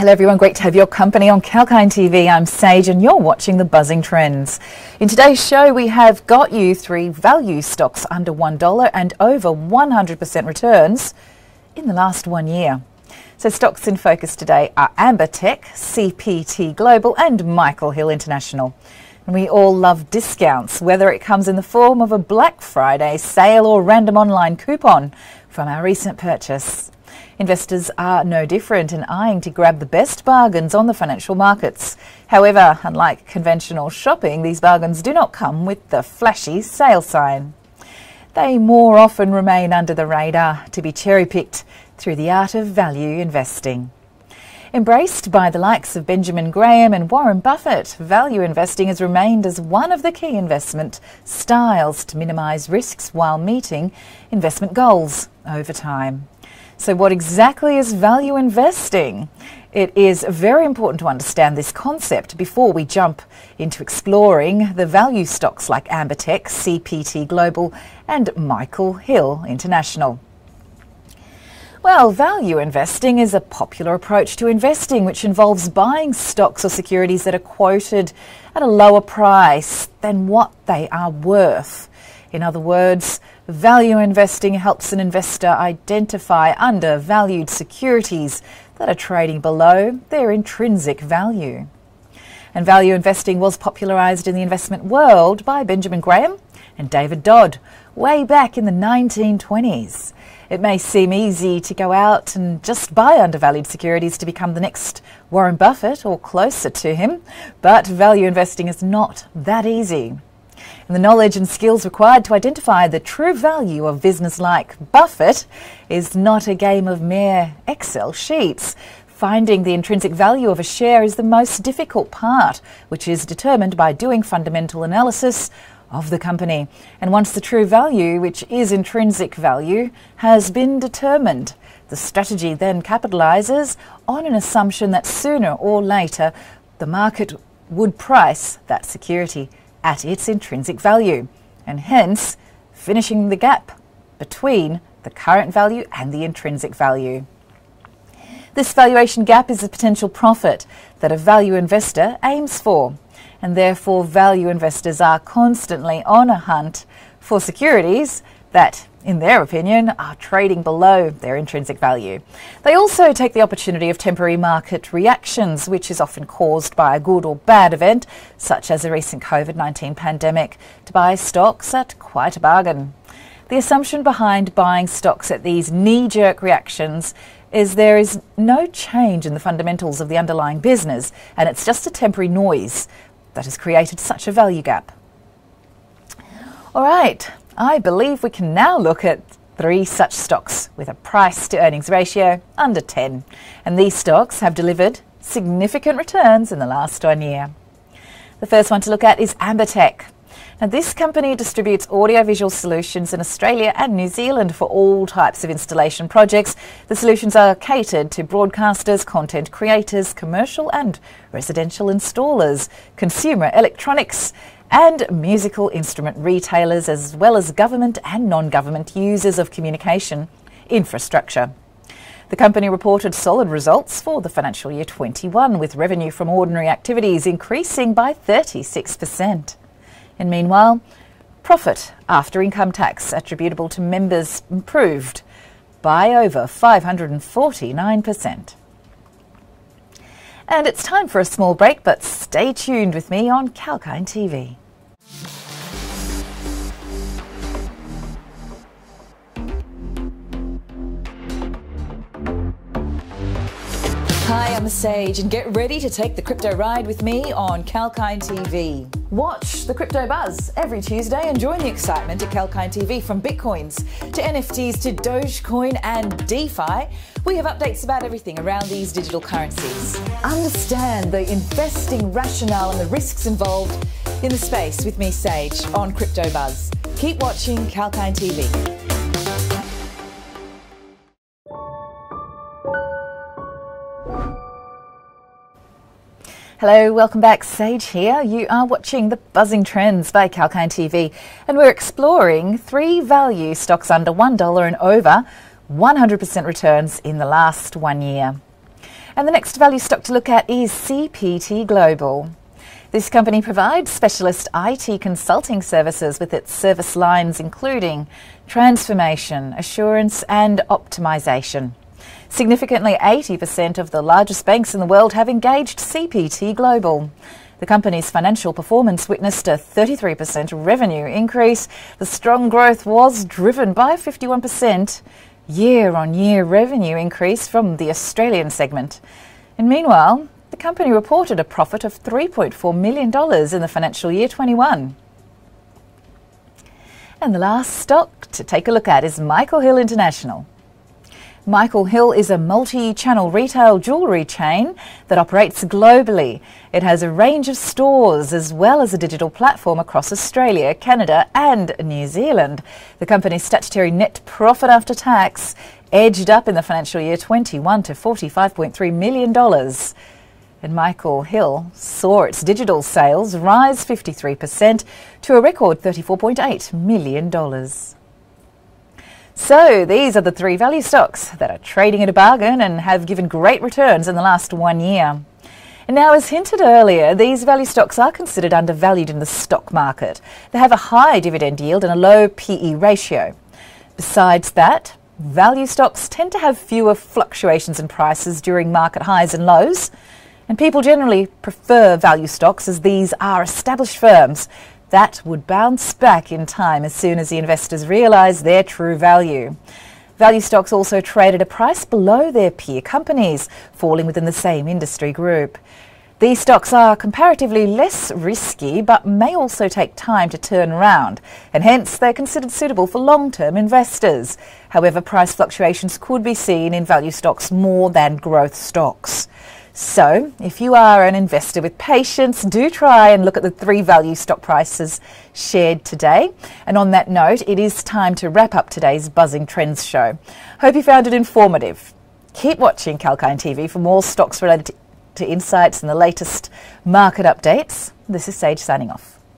Hello everyone, great to have your company on Kalkine TV. I'm Sage and you're watching the Buzzing Trends. In today's show we have got you three value stocks under $1 and over 100% returns in the last one year. So stocks in focus today are AmberTech, CPT Global and Michael Hill International. And we all love discounts, whether it comes in the form of a Black Friday sale or random online coupon from our recent purchase. Investors are no different and eyeing to grab the best bargains on the financial markets. However, unlike conventional shopping, these bargains do not come with the flashy sale sign. They more often remain under the radar to be cherry picked through the art of value investing. Embraced by the likes of Benjamin Graham and Warren Buffett, value investing has remained as one of the key investment styles to minimise risks while meeting investment goals over time. So, what exactly is value investing? It is very important to understand this concept before we jump into exploring the value stocks like AmberTech, CPT Global, and Michael Hill International. Well, value investing is a popular approach to investing which involves buying stocks or securities that are quoted at a lower price than what they are worth. In other words, value investing helps an investor identify undervalued securities that are trading below their intrinsic value. And value investing was popularised in the investment world by Benjamin Graham and David Dodd way back in the 1920s. It may seem easy to go out and just buy undervalued securities to become the next Warren Buffett or closer to him, but value investing is not that easy. And the knowledge and skills required to identify the true value of business like Buffett is not a game of mere Excel sheets. Finding the intrinsic value of a share is the most difficult part, which is determined by doing fundamental analysis of the company. And once the true value, which is intrinsic value, has been determined, the strategy then capitalizes on an assumption that sooner or later the market would price that security at its intrinsic value, and hence finishing the gap between the current value and the intrinsic value. This valuation gap is the potential profit that a value investor aims for and therefore value investors are constantly on a hunt for securities that, in their opinion, are trading below their intrinsic value. They also take the opportunity of temporary market reactions, which is often caused by a good or bad event, such as the recent COVID 19 pandemic, to buy stocks at quite a bargain. The assumption behind buying stocks at these knee jerk reactions is there is no change in the fundamentals of the underlying business and it's just a temporary noise that has created such a value gap. All right, I believe we can now look at three such stocks with a price to earnings ratio under 10, and these stocks have delivered significant returns in the last one year. The first one to look at is AmberTech. Now, this company distributes audiovisual solutions in Australia and New Zealand for all types of installation projects. The solutions are catered to broadcasters, content creators, commercial and residential installers, consumer electronics, and musical instrument retailers, as well as government and non government users of communication infrastructure. The company reported solid results for the financial year 21, with revenue from ordinary activities increasing by 36%. And meanwhile, profit after income tax attributable to members improved by over 549%. And it's time for a small break, but stay tuned with me on Kalkine TV. Hi, I'm Sage, and get ready to take the crypto ride with me on Kalkine TV. Watch the crypto buzz every Tuesday and join the excitement at Kalkine TV from Bitcoins to NFTs to Dogecoin and DeFi. We have updates about everything around these digital currencies. Understand the investing rationale and the risks involved in the space with me, Sage, on Crypto Buzz. Keep watching Kalkine TV. Hello, welcome back. Sage here. You are watching the Buzzing Trends by Kalkine TV, and we're exploring three value stocks under $1 and over 100% returns in the last one year. And the next value stock to look at is CPT Global. This company provides specialist IT consulting services with its service lines including transformation, assurance, and optimization. Significantly, 80% of the largest banks in the world have engaged CPT Global. The company's financial performance witnessed a 33% revenue increase. The strong growth was driven by a 51% year on year revenue increase from the Australian segment. And meanwhile, the company reported a profit of $3.4 million in the financial year 21. And the last stock to take a look at is Michael Hill International. Michael Hill is a multi channel retail jewellery chain that operates globally. It has a range of stores as well as a digital platform across Australia, Canada, and New Zealand. The company's statutory net profit after tax edged up in the financial year 21 to $45.3 million. And Michael Hill saw its digital sales rise 53% to a record $34.8 million. So these are the three value stocks that are trading at a bargain and have given great returns in the last one year. Now, as hinted earlier, these value stocks are considered undervalued in the stock market. They have a high dividend yield and a low PE ratio. Besides that, value stocks tend to have fewer fluctuations in prices during market highs and lows. And people generally prefer value stocks as these are established firms that would bounce back in time as soon as the investors realise their true value. Value stocks also trade at a price below their peer companies, falling within the same industry group. These stocks are comparatively less risky but may also take time to turn around, and hence they're considered suitable for long term investors. However, price fluctuations could be seen in value stocks more than growth stocks. So, if you are an investor with patience, do try and look at the three value stock prices shared today. And on that note, it is time to wrap up today's Buzzing Trends show. Hope you found it informative. Keep watching Kalkine TV for more stocks related to insights and the latest market updates. This is Sage signing off.